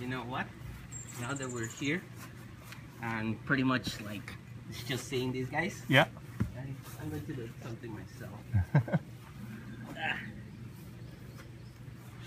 you know what? Now that we're here, and pretty much like just seeing these guys, Yeah. I'm going to do something myself.